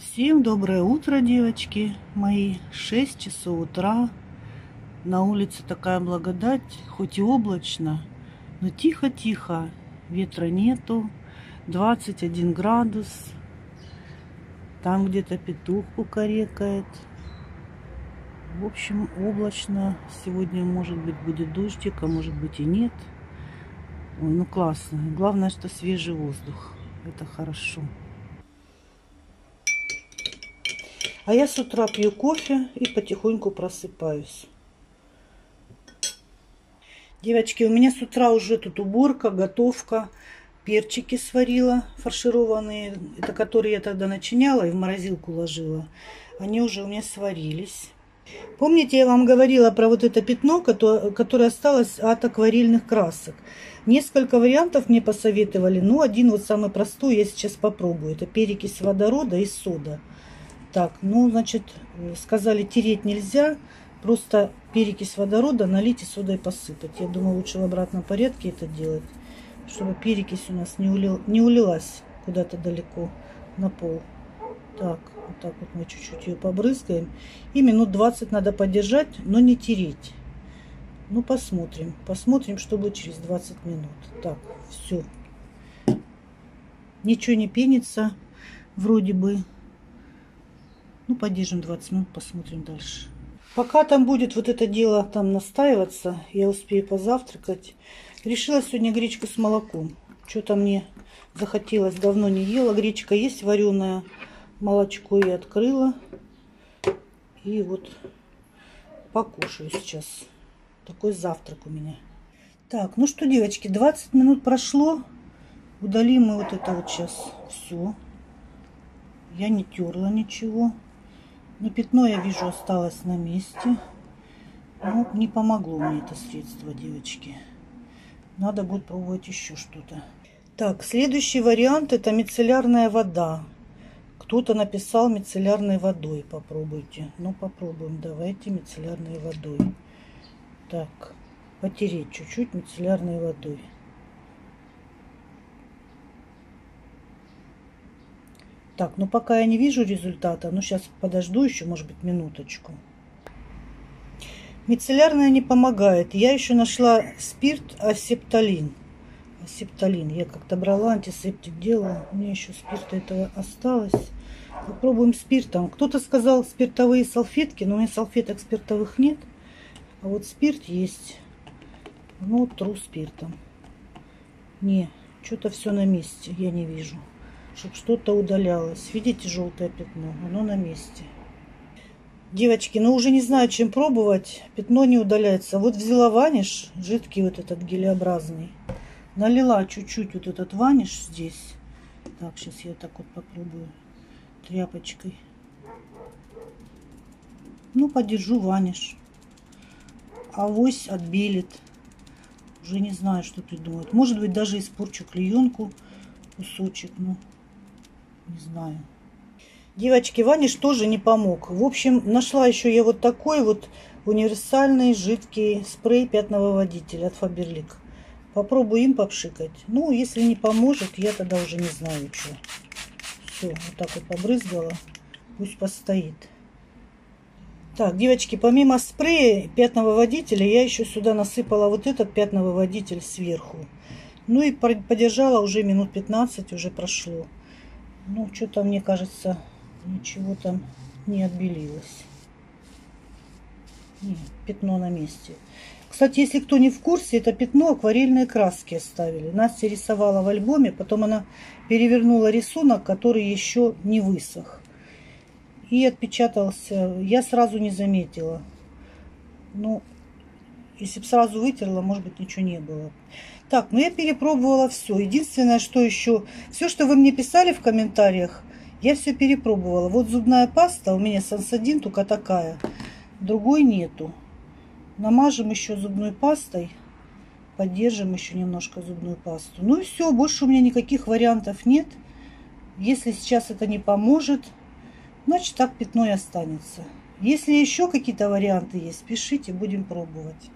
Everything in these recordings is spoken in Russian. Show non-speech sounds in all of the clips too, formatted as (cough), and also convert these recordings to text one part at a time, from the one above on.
Всем доброе утро, девочки мои. 6 часов утра. На улице такая благодать, хоть и облачно, но тихо-тихо. Ветра нету. 21 градус. Там где-то петух кукарекает. В общем, облачно. Сегодня, может быть, будет дождик, а может быть и нет. Ой, ну классно. Главное, что свежий воздух. Это хорошо. А я с утра пью кофе и потихоньку просыпаюсь. Девочки, у меня с утра уже тут уборка, готовка. Перчики сварила фаршированные, это которые я тогда начиняла и в морозилку ложила. Они уже у меня сварились. Помните, я вам говорила про вот это пятно, которое осталось от акварельных красок. Несколько вариантов мне посоветовали, но один вот самый простой я сейчас попробую. Это перекись водорода и сода. Так, ну, значит, сказали, тереть нельзя. Просто перекись водорода налить и содой посыпать. Я думаю, лучше в обратном порядке это делать, чтобы перекись у нас не, улил, не улилась куда-то далеко на пол. Так, вот так вот мы чуть-чуть ее побрызгаем. И минут 20 надо подержать, но не тереть. Ну, посмотрим. Посмотрим, что будет через 20 минут. Так, все. Ничего не пенится, вроде бы. Ну, подержим 20 минут, посмотрим дальше. Пока там будет вот это дело там настаиваться, я успею позавтракать. Решила сегодня гречку с молоком. Что-то мне захотелось, давно не ела. Гречка есть вареная, молочко я открыла. И вот покушаю сейчас. Такой завтрак у меня. Так, ну что, девочки, 20 минут прошло. Удалим мы вот это вот сейчас все. Я не терла ничего. Ну, пятно, я вижу, осталось на месте. Ну, не помогло мне это средство, девочки. Надо будет пробовать еще что-то. Так, следующий вариант это мицеллярная вода. Кто-то написал мицеллярной водой. Попробуйте. Ну, попробуем. Давайте мицеллярной водой. Так, потереть чуть-чуть мицеллярной водой. Так, ну пока я не вижу результата, ну сейчас подожду еще, может быть, минуточку. Мицеллярная не помогает. Я еще нашла спирт асепталин. Асепталин. Я как-то брала антисептик, делала. У меня еще спирта этого осталось. Попробуем спиртом. Кто-то сказал спиртовые салфетки, но у меня салфеток спиртовых нет. А вот спирт есть. Ну, тру спиртом. Не, что-то все на месте, я не вижу чтобы что-то удалялось. Видите желтое пятно? Оно на месте. Девочки, ну уже не знаю, чем пробовать. Пятно не удаляется. Вот взяла ваниш, жидкий вот этот гелеобразный. Налила чуть-чуть вот этот ваниш здесь. Так, сейчас я так вот попробую тряпочкой. Ну, подержу ваниш. Авось отбелит. Уже не знаю, что придумать. Может быть, даже испорчу клеенку кусочек. Ну, не знаю. Девочки, ваниш тоже не помог. В общем, нашла еще я вот такой вот универсальный жидкий спрей пятновыводитель от Faberlic. Попробую им попшикать. Ну, если не поможет, я тогда уже не знаю, что. Все, вот так вот побрызгала. Пусть постоит. Так, девочки, помимо спрея пятновыводителя, я еще сюда насыпала вот этот пятновыводитель сверху. Ну и подержала уже минут 15, уже прошло. Ну, что-то, мне кажется, ничего там не отбелилось. Нет, пятно на месте. Кстати, если кто не в курсе, это пятно акварельные краски оставили. Настя рисовала в альбоме, потом она перевернула рисунок, который еще не высох. И отпечатался. Я сразу не заметила. Ну, если бы сразу вытерла, может быть, ничего не было. Так, ну я перепробовала все. Единственное, что еще... Все, что вы мне писали в комментариях, я все перепробовала. Вот зубная паста у меня Сансадин только такая. Другой нету. Намажем еще зубной пастой. Поддержим еще немножко зубную пасту. Ну и все, больше у меня никаких вариантов нет. Если сейчас это не поможет, значит так пятно и останется. Если еще какие-то варианты есть, пишите, будем пробовать.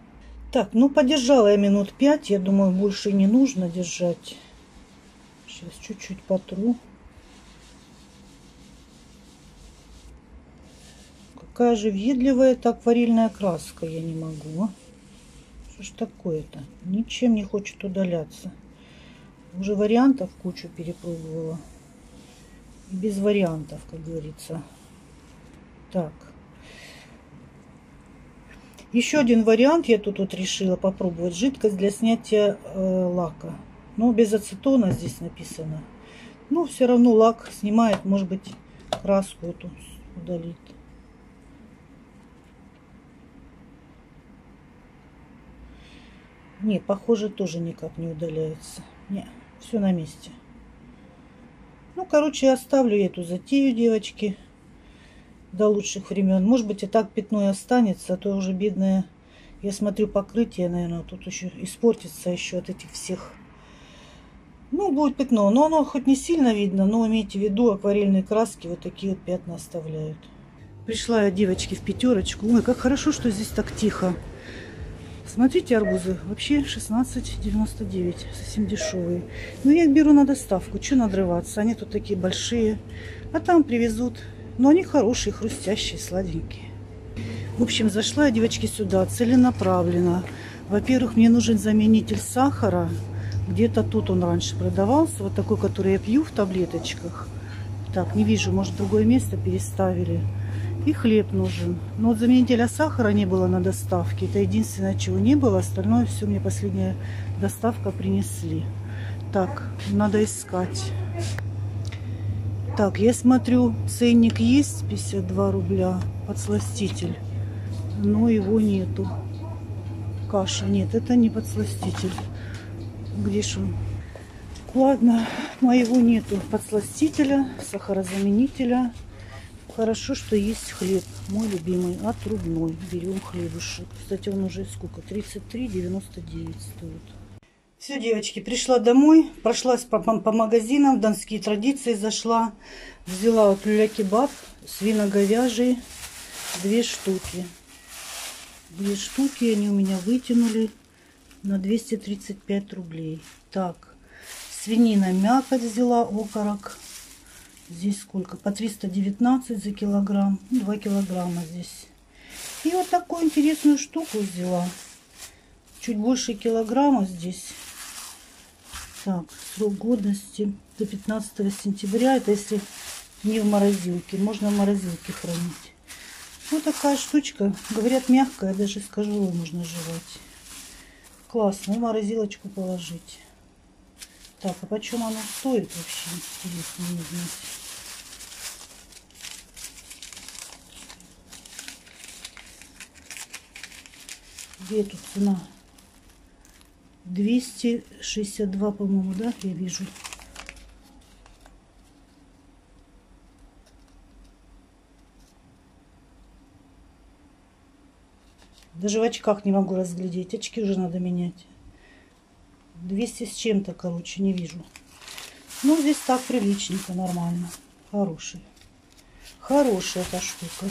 Так, ну подержала я минут пять. Я думаю, больше не нужно держать. Сейчас чуть-чуть потру. Какая же въедливая эта акварельная краска, я не могу. А? Что ж такое-то? Ничем не хочет удаляться. Уже вариантов кучу перепробовала. Без вариантов, как говорится. Так. Еще один вариант я тут вот решила попробовать. Жидкость для снятия э, лака. Но без ацетона здесь написано. Но все равно лак снимает, может быть, краску эту удалит. Не, похоже, тоже никак не удаляется. Не, все на месте. Ну, короче, оставлю я эту затею, девочки до лучших времен. Может быть, и так пятно и останется, а то уже бедное, я смотрю, покрытие, наверное, тут еще испортится еще от этих всех. Ну, будет пятно, но оно хоть не сильно видно, но имейте в виду, акварельные краски вот такие вот пятна оставляют. Пришла я, девочки, в пятерочку. Ой, как хорошо, что здесь так тихо. Смотрите, арбузы вообще 16,99, совсем дешевые. Но я их беру на доставку, что надрываться, они тут такие большие. А там привезут но они хорошие, хрустящие, сладенькие. В общем, зашла я, девочки, сюда целенаправленно. Во-первых, мне нужен заменитель сахара. Где-то тут он раньше продавался. Вот такой, который я пью в таблеточках. Так, не вижу, может, другое место переставили. И хлеб нужен. Но вот заменителя сахара не было на доставке. Это единственное, чего не было. Остальное все мне последняя доставка принесли. Так, надо искать. Так, я смотрю, ценник есть 52 рубля, подсластитель, но его нету. Каша, нет, это не подсластитель. Где же он? Ладно, моего нету подсластителя, сахарозаменителя. Хорошо, что есть хлеб, мой любимый, отрубной. Берем хлебушек. Кстати, он уже сколько? 33,99 стоит. Все, девочки, пришла домой, прошлась по, по, по магазинам, в донские традиции зашла, взяла вот люля-кебаб свино-говяжий, две штуки. Две штуки они у меня вытянули на 235 рублей. Так, свинина мякоть взяла, окорок. Здесь сколько? По 319 за килограмм. 2 килограмма здесь. И вот такую интересную штуку взяла. Чуть больше килограмма здесь. Так, срок годности до 15 сентября. Это если не в морозилке. Можно в морозилке хранить. Вот такая штучка. Говорят, мягкая. Даже скажу, можно жевать. Классно. В морозилочку положить. Так, а почем оно стоит вообще? Интересно мне знать. Где тут цена? 262, по-моему, да, я вижу. Даже в очках не могу разглядеть. Очки уже надо менять. 200 с чем-то, короче, не вижу. Ну, здесь так приличненько, нормально. Хороший. Хорошая эта штука.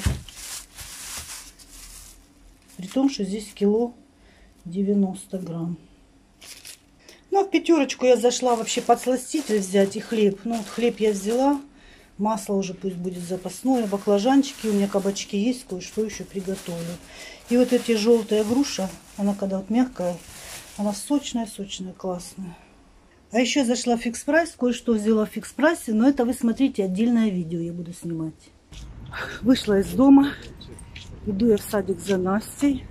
При том, что здесь кило 90 грамм. В пятерочку я зашла вообще подсластитель взять и хлеб. Ну, вот хлеб я взяла. Масло уже пусть будет запасное. Баклажанчики, у меня кабачки есть, кое-что еще приготовлю. И вот эти желтая груша, она когда вот мягкая, она сочная-сочная, классная. А еще зашла в Fix Price, кое-что взяла в Fix Price е, но это вы смотрите отдельное видео, я буду снимать. Вышла из дома, иду я в садик за Настей.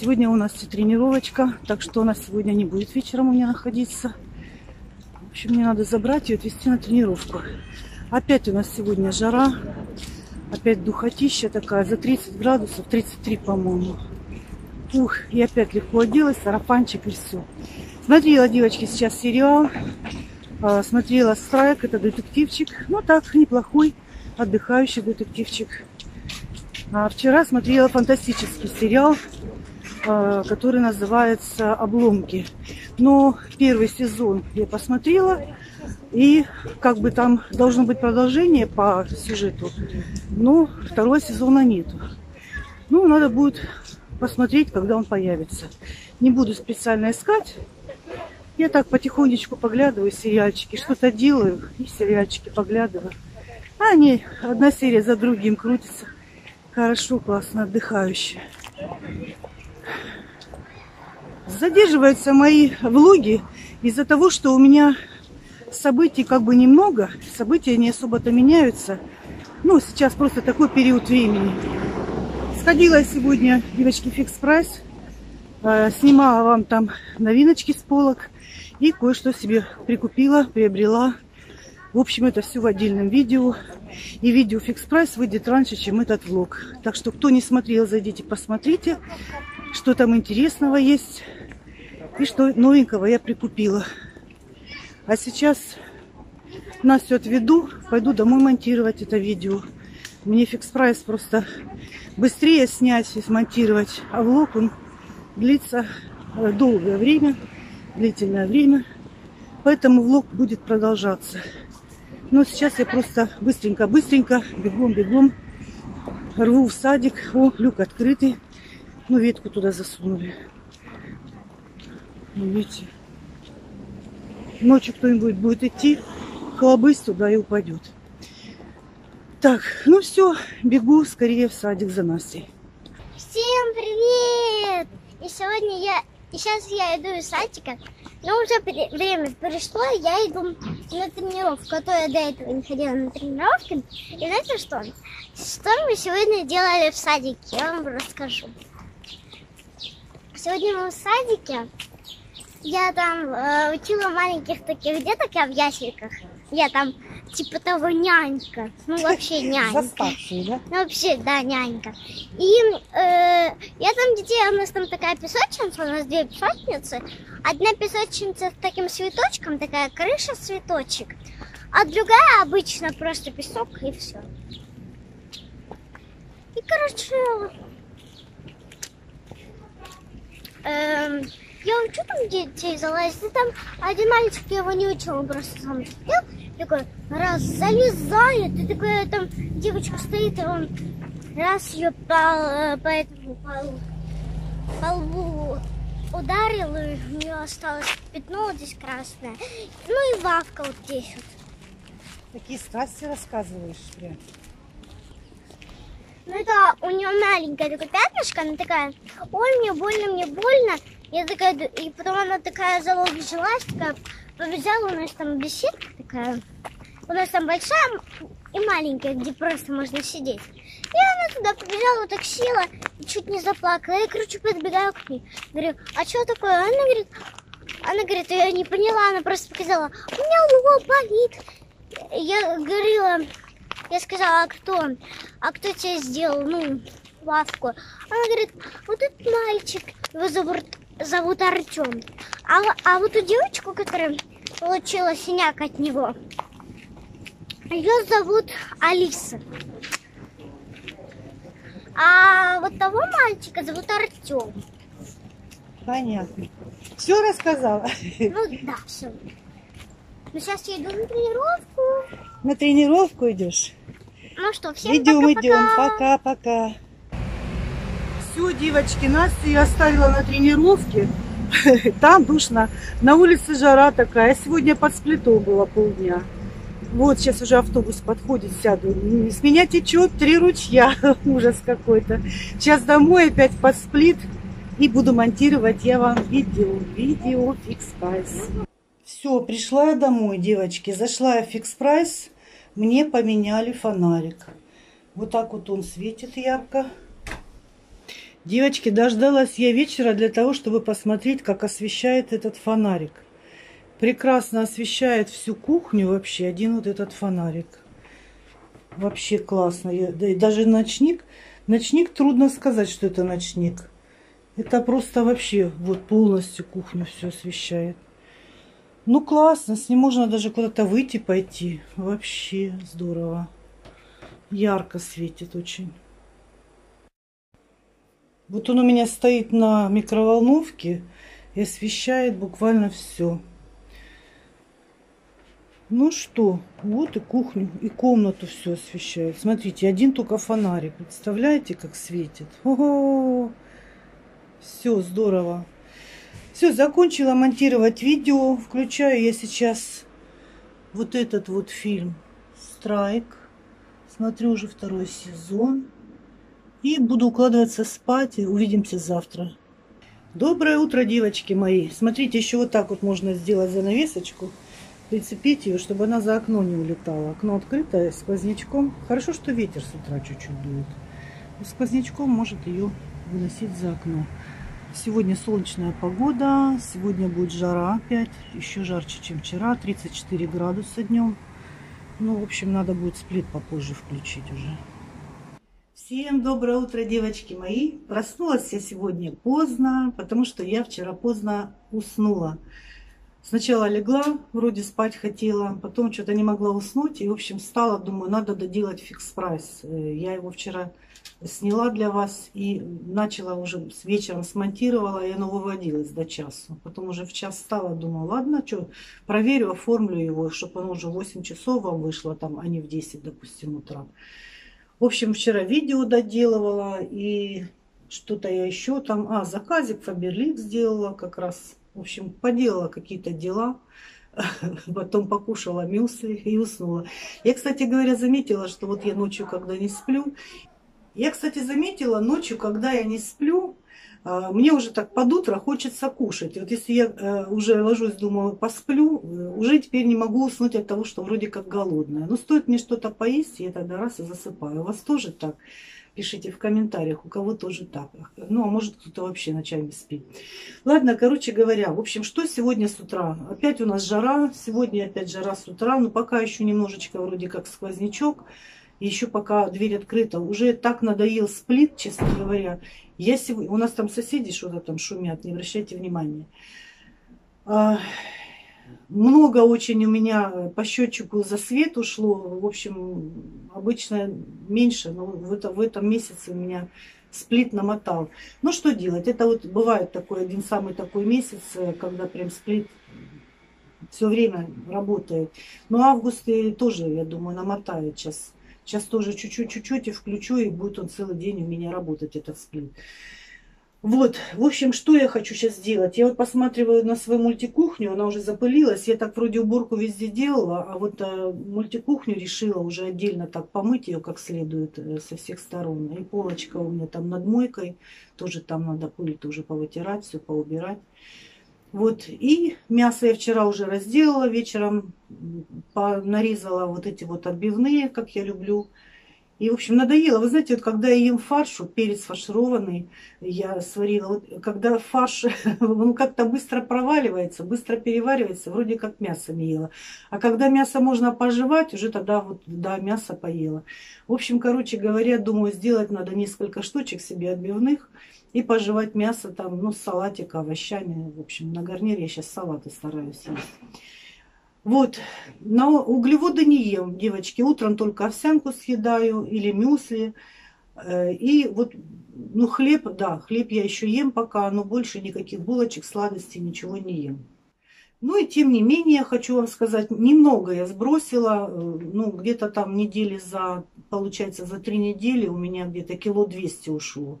Сегодня у нас тренировочка, так что она сегодня не будет вечером у меня находиться. В общем, мне надо забрать и отвезти на тренировку. Опять у нас сегодня жара, опять духотища такая, за 30 градусов, 33, по-моему. Ух, и опять легко оделась, сарафанчик и все. Смотрела, девочки, сейчас сериал. А, смотрела «Страйк», это детективчик. Ну так, неплохой, отдыхающий детективчик. А вчера смотрела фантастический сериал а, который называется «Обломки». Но первый сезон я посмотрела, и как бы там должно быть продолжение по сюжету, но второго сезона нету. Ну, надо будет посмотреть, когда он появится. Не буду специально искать. Я так потихонечку поглядываю сериальчики, что-то делаю, и сериальчики поглядываю. А они, одна серия за другим крутится. Хорошо, классно, отдыхающе. Задерживаются мои влоги из-за того, что у меня событий как бы немного, события не особо-то меняются. Ну, сейчас просто такой период времени. Сходила сегодня, девочки, фикс прайс. Снимала вам там новиночки с полок. И кое-что себе прикупила, приобрела. В общем, это все в отдельном видео. И видео Fix Price выйдет раньше, чем этот влог. Так что, кто не смотрел, зайдите, посмотрите, что там интересного есть. И что новенького я прикупила. А сейчас Настю отведу, пойду домой монтировать это видео. Мне Fix Price просто быстрее снять и смонтировать. А влог он длится э, долгое время, длительное время. Поэтому влог будет продолжаться. Но сейчас я просто быстренько-быстренько, бегом-бегом рву в садик. О, люк открытый. Ну, ветку туда засунули. Ну, видите. Ночью кто-нибудь будет идти, хлобысь туда и упадет. Так, ну все, бегу скорее в садик за Настей. Всем привет! И сегодня я, и сейчас я иду из садика, но уже время пришло, я иду на тренировку, которую я до этого не ходила на тренировки. И знаете что? Что мы сегодня делали в садике, я вам расскажу. Сегодня мы в садике я там э, учила маленьких таких деток, я в ящиках. Я там типа того нянька. Ну, вообще (laughs) нянька. Заставший, да? Ну, вообще, да, нянька. И э, я там детей, у нас там такая песочница, у нас две песочницы. Одна песочница с таким цветочком, такая крыша цветочек, а другая обычно просто песок и все. И, короче, эм, я учу там детей залазить, и там один мальчик, я его не учил, он просто сам сидел, такой, раз залезает, и такая там девочка стоит, и он раз ее по, э, по этому по, по лбу ударил, и у нее осталось пятно вот здесь красное. Ну и вавка вот здесь вот. Такие страсти рассказываешь прям. Ну это у нее маленькая такая пятнышко, она такая, ой, мне больно, мне больно. Я такая, и потом она такая заложилась, такая побежала, у нас там беседка такая. У нас там большая и маленькая, где просто можно сидеть. И она туда побежала, так села, и чуть не заплакала. Я, короче, подбегаю к ней. Говорю, а что такое? Она говорит, она говорит, я не поняла, она просто показала, у меня лоб болит. Я говорила, я сказала, а кто? А кто тебе сделал, ну, лавку? Она говорит, вот этот мальчик, его зовут зовут Артем. А, а вот у девочку, которая получила синяк от него, ее зовут Алиса. А вот того мальчика зовут Артем. Понятно. Все рассказала? Ну да, все. Ну сейчас я иду на тренировку. На тренировку идешь? Ну что, всем Идем, пока-пока. идем. Пока-пока. Все, девочки, Настю я оставила на тренировке. (laughs) Там душно. На улице жара такая. Сегодня под сплитом было полдня. Вот сейчас уже автобус подходит, сяду. С меня течет три ручья. (laughs) Ужас какой-то. Сейчас домой опять под сплит. И буду монтировать я вам видео. Видео Fix Price. Все, пришла я домой, девочки. Зашла я в Fix Price. Мне поменяли фонарик. Вот так вот он светит ярко. Девочки, дождалась я вечера для того, чтобы посмотреть, как освещает этот фонарик. Прекрасно освещает всю кухню вообще один вот этот фонарик. Вообще классно. Я, да, и даже ночник. Ночник трудно сказать, что это ночник. Это просто вообще вот полностью кухню все освещает. Ну классно, с ним можно даже куда-то выйти, пойти. Вообще здорово. Ярко светит очень. Вот он у меня стоит на микроволновке и освещает буквально все. Ну что, вот и кухню, и комнату все освещает. Смотрите, один только фонарик. Представляете, как светит? Все, здорово. Все, закончила монтировать видео. Включаю я сейчас вот этот вот фильм «Страйк». Смотрю уже второй сезон. И буду укладываться спать. И увидимся завтра. Доброе утро, девочки мои. Смотрите, еще вот так вот можно сделать занавесочку. Прицепить ее, чтобы она за окно не улетала. Окно открытое, сквознячком. Хорошо, что ветер с утра чуть-чуть дует. И сквознячком может ее выносить за окно. Сегодня солнечная погода. Сегодня будет жара опять. Еще жарче, чем вчера. 34 градуса днем. Ну, в общем, надо будет сплит попозже включить уже. Всем доброе утро, девочки мои. Проснулась я сегодня поздно, потому что я вчера поздно уснула. Сначала легла, вроде спать хотела, потом что-то не могла уснуть. И, в общем, встала, думаю, надо доделать Fix Price. Э, я его вчера сняла для вас и начала уже с вечером смонтировала, и оно выводилось до часу. Потом уже в час стала, думаю, ладно, что, проверю, оформлю его, чтобы оно уже в 8 часов вам вышло, там, а не в 10, допустим, утра. В общем, вчера видео доделывала и что-то я еще там, а, заказик Фаберлик сделала как раз в общем, поделала какие-то дела, (laughs) потом покушала мюсли и уснула. Я, кстати говоря, заметила, что вот я ночью, когда не сплю, я, кстати, заметила ночью, когда я не сплю, а, мне уже так под утро хочется кушать. Вот если я э, уже ложусь, думаю, посплю, э, уже теперь не могу уснуть от того, что вроде как голодная. Но стоит мне что-то поесть, я тогда раз и засыпаю. У вас тоже так? Пишите в комментариях, у кого тоже так. Ну, а может кто-то вообще ночами спит. Ладно, короче говоря, в общем, что сегодня с утра? Опять у нас жара, сегодня опять жара с утра, но пока еще немножечко вроде как сквознячок. Еще пока дверь открыта. Уже так надоел сплит, честно говоря. Я сегодня... У нас там соседи что-то там шумят, не обращайте внимания. Много очень у меня по счетчику за свет ушло. В общем, обычно меньше, но в, это, в этом месяце у меня сплит намотал. Ну что делать? Это вот бывает такой один самый такой месяц, когда прям сплит все время работает. Но август тоже, я думаю, намотает сейчас. Сейчас тоже чуть-чуть-чуть и включу, и будет он целый день у меня работать, этот сплит. Вот, в общем, что я хочу сейчас сделать? Я вот посматриваю на свою мультикухню, она уже запылилась. Я так вроде уборку везде делала, а вот э, мультикухню решила уже отдельно так помыть ее как следует э, со всех сторон. И полочка у меня там над мойкой, тоже там надо пыль тоже повытирать, все поубирать. Вот, и мясо я вчера уже разделала, вечером нарезала вот эти вот отбивные, как я люблю. И, в общем, надоело. Вы знаете, вот когда я ем фарш, вот перец фаршированный, я сварила, вот когда фарш, (laughs) он как-то быстро проваливается, быстро переваривается, вроде как мясо ела. А когда мясо можно пожевать, уже тогда вот, да, мясо поела. В общем, короче говоря, думаю, сделать надо несколько штучек себе отбивных и пожевать мясо там, ну, с овощами. В общем, на гарнир я сейчас салаты стараюсь есть. Вот, но углеводы не ем, девочки. Утром только овсянку съедаю или мюсли. Э, и вот, ну, хлеб, да, хлеб я еще ем пока, но больше никаких булочек, сладостей, ничего не ем. Ну и тем не менее, хочу вам сказать, немного я сбросила, э, ну, где-то там недели за, получается, за три недели у меня где-то кило двести ушло.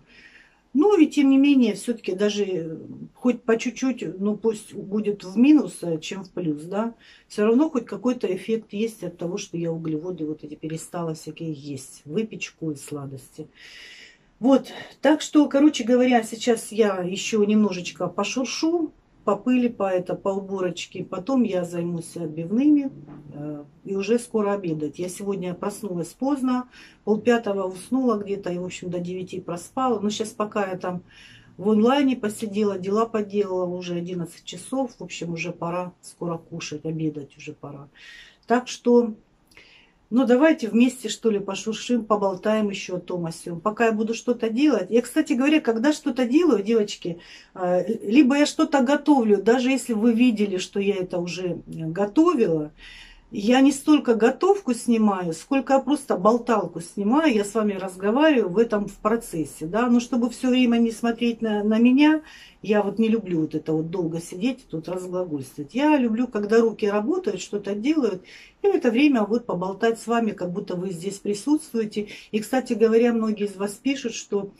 Ну и тем не менее, все-таки даже хоть по чуть-чуть, ну пусть будет в минус, э, чем в плюс, да, все равно хоть какой-то эффект есть от того, что я углеводы вот эти перестала всякие есть, выпечку и сладости. Вот, так что, короче говоря, сейчас я еще немножечко пошуршу, по пыли, по, это, по уборочке. Потом я займусь отбивными э, и уже скоро обедать. Я сегодня проснулась поздно, полпятого уснула где-то и, в общем, до девяти проспала. Но сейчас пока я там в онлайне посидела, дела поделала, уже 11 часов. В общем, уже пора скоро кушать, обедать уже пора. Так что ну, давайте вместе, что ли, пошуршим, поболтаем еще о том, о сём. Пока я буду что-то делать. Я, кстати говоря, когда что-то делаю, девочки, э, либо я что-то готовлю, даже если вы видели, что я это уже готовила, я не столько готовку снимаю, сколько я просто болталку снимаю, я с вами разговариваю в этом в процессе, да, но чтобы все время не смотреть на, на меня, я вот не люблю вот это вот долго сидеть тут разглагольствовать. Я люблю, когда руки работают, что-то делают, и в это время вот поболтать с вами, как будто вы здесь присутствуете. И, кстати говоря, многие из вас пишут, что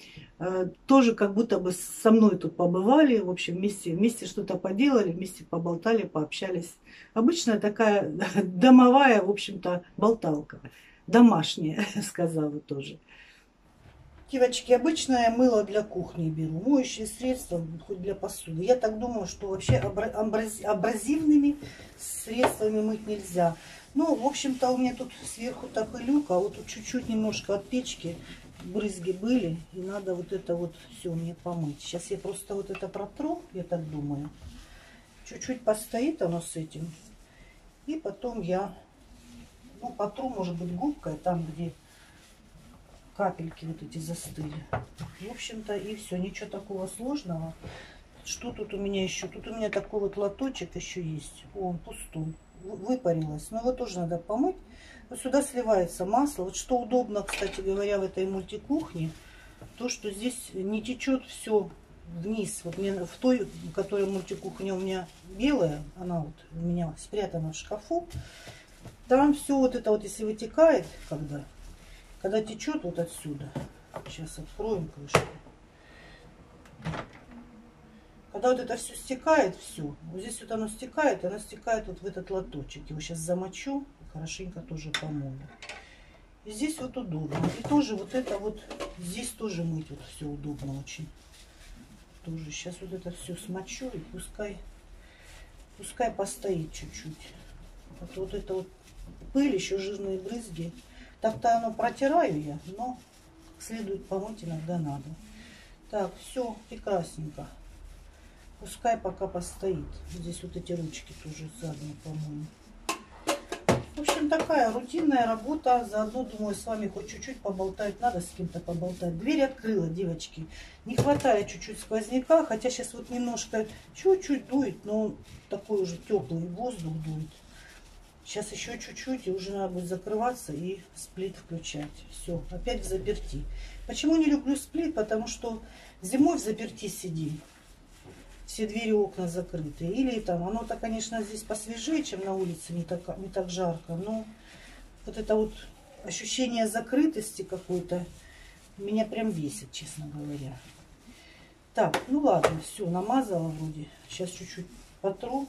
тоже как будто бы со мной тут побывали, в общем, вместе, вместе что-то поделали, вместе поболтали, пообщались. Обычная такая (laughs) домовая, в общем-то, болталка. Домашняя, (laughs) сказала тоже. Девочки, обычное мыло для кухни беру. Моющие средства, хоть для посуды. Я так думаю, что вообще абразивными средствами мыть нельзя. Ну, в общем-то, у меня тут сверху-то пылюка, а вот тут чуть-чуть немножко от печки брызги были. И надо вот это вот все мне помыть. Сейчас я просто вот это протру, я так думаю. Чуть-чуть постоит оно с этим. И потом я, ну, потру, может быть, губкой, там, где капельки вот эти застыли. В общем-то и все, ничего такого сложного. Что тут у меня еще? Тут у меня такой вот лоточек еще есть. О, он пустой. Выпарилась. Но его тоже надо помыть. Сюда сливается масло. Вот что удобно, кстати говоря, в этой мультикухне, то, что здесь не течет все вниз. Вот мне в той, которая мультикухня у меня белая, она вот у меня спрятана в шкафу. Там все вот это вот, если вытекает, когда когда течет вот отсюда, сейчас откроем крышку. Когда вот это все стекает, все, вот здесь вот оно стекает, оно стекает вот в этот лоточек. Его сейчас замочу, хорошенько тоже помою. И здесь вот удобно. И тоже вот это вот, здесь тоже мыть вот все удобно очень. Тоже сейчас вот это все смочу и пускай, пускай постоит чуть-чуть. Вот, вот это вот пыль, еще жирные брызги так-то оно протираю я, но следует помыть иногда надо. Так, все прекрасненько. Пускай пока постоит. Здесь вот эти ручки тоже заодно помою. В общем, такая рутинная работа. Заодно, думаю, с вами хоть чуть-чуть поболтать. Надо с кем-то поболтать. Дверь открыла, девочки. Не хватает чуть-чуть сквозняка. Хотя сейчас вот немножко, чуть-чуть дует, но такой уже теплый воздух дует. Сейчас еще чуть-чуть, и уже надо будет закрываться и сплит включать. Все, опять в заперти. Почему не люблю сплит? Потому что зимой в заперти сидим. Все двери окна закрыты. Или там, оно-то, конечно, здесь посвежее, чем на улице, не так, не так жарко. Но вот это вот ощущение закрытости какой-то меня прям бесит, честно говоря. Так, ну ладно, все, намазала вроде. Сейчас чуть-чуть потру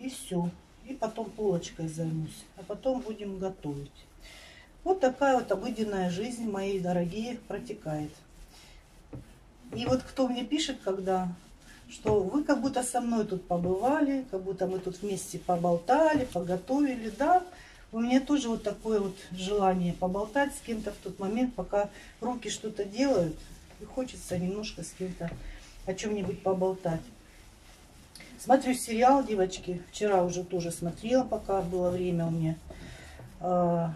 и все и потом полочкой займусь, а потом будем готовить. Вот такая вот обыденная жизнь, мои дорогие, протекает. И вот кто мне пишет, когда, что вы как будто со мной тут побывали, как будто мы тут вместе поболтали, поготовили, да, у меня тоже вот такое вот желание поболтать с кем-то в тот момент, пока руки что-то делают, и хочется немножко с кем-то о чем-нибудь поболтать. Смотрю сериал, девочки. Вчера уже тоже смотрела, пока было время у меня. А,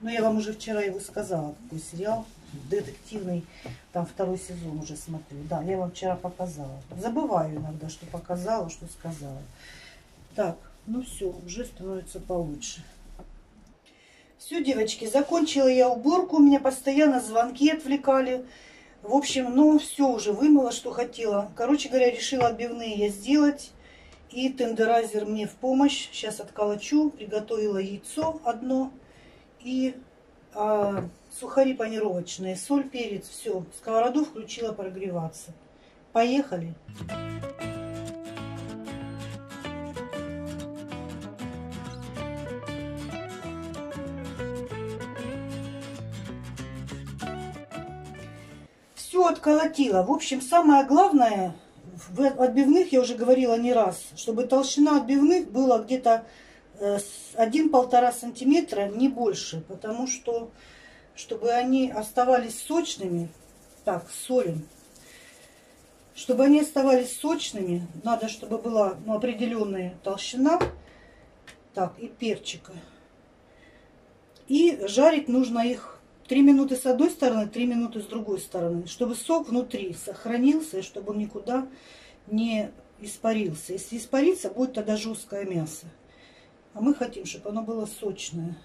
ну, я вам уже вчера его сказала, какой сериал. Детективный, там второй сезон уже смотрю. Да, я вам вчера показала. Забываю иногда, что показала, что сказала. Так, ну все, уже становится получше. Все, девочки, закончила я уборку. У меня постоянно звонки отвлекали. В общем, ну все уже вымыла, что хотела. Короче говоря, решила отбивные я сделать. И тендерайзер мне в помощь. Сейчас отколочу. Приготовила яйцо одно. И а, сухари панировочные. Соль, перец, все. Сковороду включила прогреваться. Поехали. Все отколотила. В общем, самое главное в отбивных, я уже говорила не раз, чтобы толщина отбивных была где-то 1-1,5 э, сантиметра, не больше. Потому что, чтобы они оставались сочными, так, солим. Чтобы они оставались сочными, надо, чтобы была ну, определенная толщина. Так, и перчика. И жарить нужно их 3 минуты с одной стороны, 3 минуты с другой стороны, чтобы сок внутри сохранился, и чтобы он никуда не испарился. Если испарится, будет тогда жесткое мясо. А мы хотим, чтобы оно было сочное.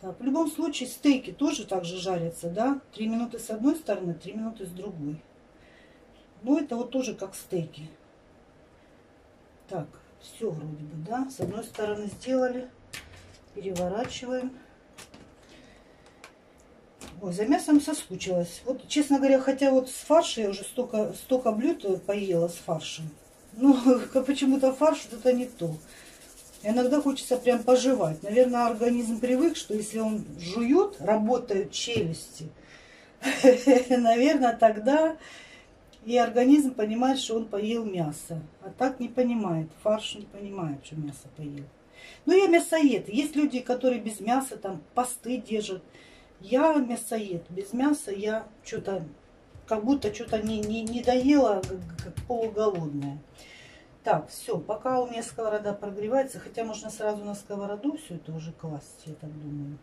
Так, в любом случае стейки тоже так же жарятся, да? 3 минуты с одной стороны, 3 минуты с другой. Ну, это вот тоже как стейки. Так, все вроде бы, да? С одной стороны сделали. Переворачиваем. Ой, за мясом соскучилась. Вот, честно говоря, хотя вот с фаршем я уже столько, столько блюд поела с фаршем. Но (laughs) почему-то фарш это не то. Иногда хочется прям пожевать. Наверное, организм привык, что если он жует, работают челюсти. (laughs) Наверное, тогда и организм понимает, что он поел мясо. А так не понимает. Фарш не понимает, что мясо поел. Ну, я мясоед. Есть люди, которые без мяса там посты держат. Я мясоед. Без мяса я что-то, как будто что-то не, не, не доела, как полуголодная. Так, все, пока у меня сковорода прогревается, хотя можно сразу на сковороду все это уже класть, я так думаю.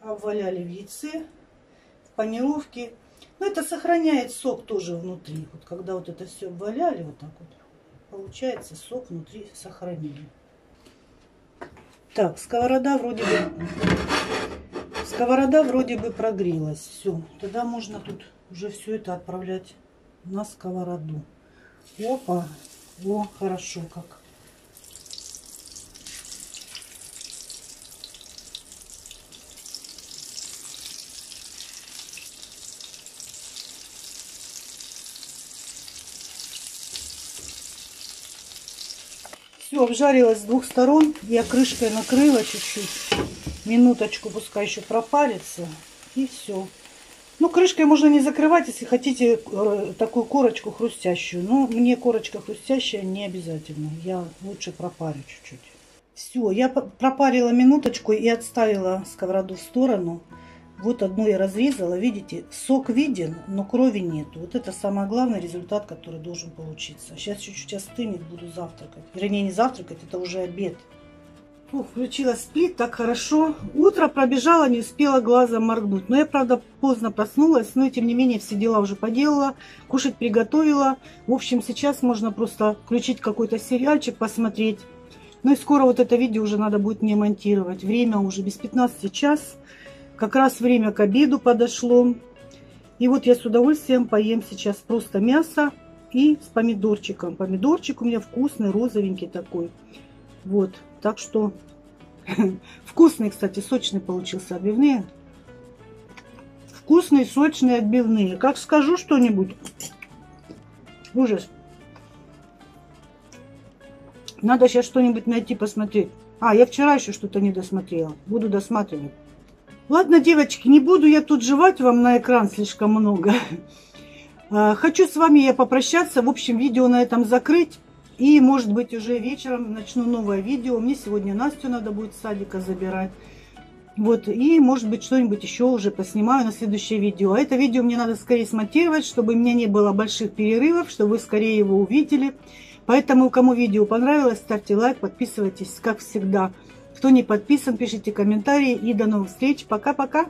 Обваляли в яйце, в панировке. Но это сохраняет сок тоже внутри. Вот когда вот это все обваляли, вот так вот, получается сок внутри сохранили. Так, сковорода вроде бы, сковорода вроде бы прогрелась. Все, тогда можно тут уже все это отправлять на сковороду. Опа, о, хорошо как. Все, обжарилась с двух сторон. Я крышкой накрыла чуть-чуть. Минуточку, пускай еще пропарится. И все. Ну, крышкой можно не закрывать, если хотите э, такую корочку хрустящую. Но мне корочка хрустящая не обязательно. Я лучше пропарю чуть-чуть. Все, я пропарила минуточку и отставила сковороду в сторону. Вот одну я разрезала, видите, сок виден, но крови нету. Вот это самый главный результат, который должен получиться. Сейчас чуть-чуть остынет, буду завтракать. Вернее, не завтракать, это уже обед. Фу, включила сплит, так хорошо. Утро пробежала, не успела глазом моргнуть. Но я, правда, поздно проснулась, но тем не менее все дела уже поделала, кушать приготовила. В общем, сейчас можно просто включить какой-то сериальчик, посмотреть. Ну и скоро вот это видео уже надо будет мне монтировать. Время уже без 15 час. Как раз время к обеду подошло. И вот я с удовольствием поем сейчас просто мясо и с помидорчиком. Помидорчик у меня вкусный, розовенький такой. Вот, так что (laughs) вкусный, кстати, сочный получился отбивные. Вкусные, сочные отбивные. Как скажу что-нибудь, ужас. Надо сейчас что-нибудь найти, посмотреть. А, я вчера еще что-то не досмотрела. Буду досматривать. Ладно, девочки, не буду я тут жевать вам на экран слишком много. (laughs) А, хочу с вами я попрощаться. В общем, видео на этом закрыть. И, может быть, уже вечером начну новое видео. Мне сегодня Настю надо будет с садика забирать. Вот, и, может быть, что-нибудь еще уже поснимаю на следующее видео. А это видео мне надо скорее смонтировать, чтобы у меня не было больших перерывов, чтобы вы скорее его увидели. Поэтому, кому видео понравилось, ставьте лайк, подписывайтесь, как всегда. Кто не подписан, пишите комментарии. И до новых встреч. Пока-пока.